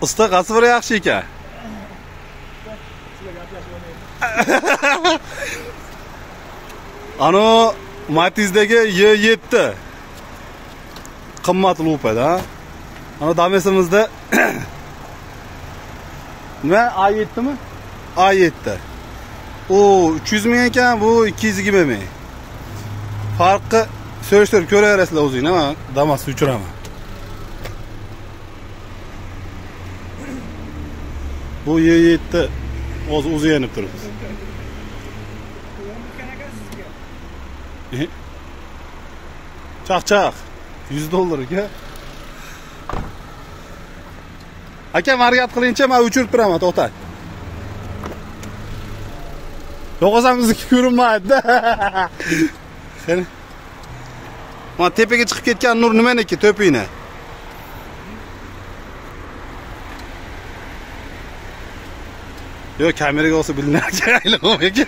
usta qaysi biri yaxshi ekan Ano Matiz'dagi Y7 qimmat lupada. Ana damesimizda nima A7 mi? A7. O 300 ming ekan, bu 220 ming. Farqi surishtirib ko'raverasizlar o'zinglar, men damasni uchiraman. Bu Y7 hozir o'zi yanib turibdi. Chaq-chaq. 100 dollar aka. Aka, mariyat qilingchi, men o'chirib turaman, to'xta. Yo'qolsam bizniki ko'rinmaydi. Qani. Mana tepaga chiqib ketgan nur nimaniki, to'pingni? Yo'q, kameraga olsa bilinar ekan, aylanmaydi.